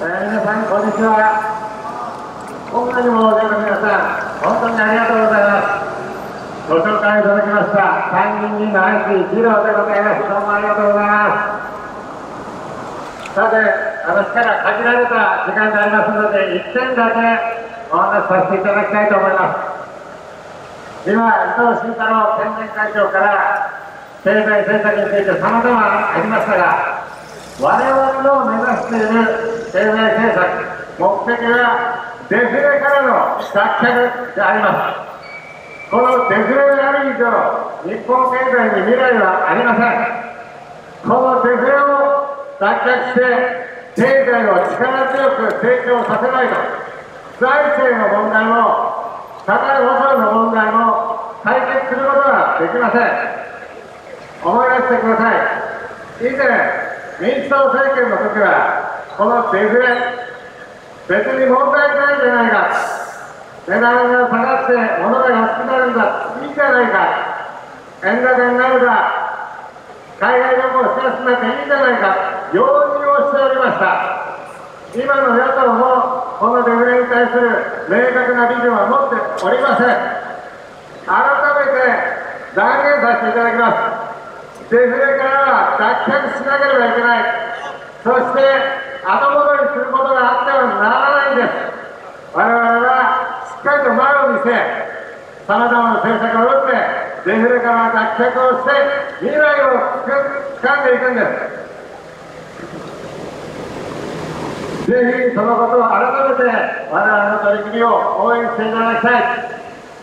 え皆さん、こんにちは。こんなにも大勢の皆さん、本当にありがとうございます。ご紹介いただきました、参議院議員の愛知二郎でございます。どうもありがとうございます。さて、私から限られた時間でありますので、1点だけお話しさせていただきたいと思います。今、伊藤慎太郎県連会長から、経済政策について様々ありましたが、我々の目指している。経済政策、目的はデフレからの脱却であります。このデフレがある。以上、日本経済に未来はありません。このデフレを脱却して、経済を力強く成長させないと、財政の問題も、社会保障の問題も解決する。ことはできません。思い出してください。以前、民主党政権の時は、このデフレ、別に問題ないじゃないか。値段が下がって物が安くなるんだ。いいじゃないか。円高になれば、海外旅行しやすくなっていいじゃないか。容認をしておりました。今の野党も、このデフレに対する明確なビジョンは持っておりません。改めて断言させていただきます。デフレからは脱却しなければいけない。そして、後戻りすることがあってはならないんです。我々はしっかりと前を見せ、さまざまな政策を打って、デフレから脱却をして、未来をつかんでいくんです。ぜひそのことを改めて我々の取り組みを応援していただきたい。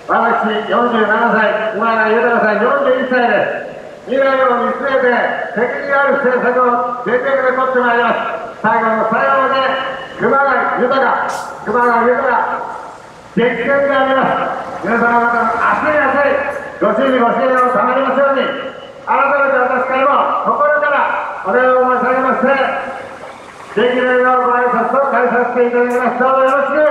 私47歳、今永豊さん41歳です。未来を見据えて責任ある政策を全力で取ってまいります。最後の最後まで熊谷豊、熊谷豊、激戦であります。皆様方の熱い熱いご支持ご支援をたまりますように、改めて私からも心からお願いを申し上げまして、できるようご挨拶を返させていただきます。どうぞよろしく。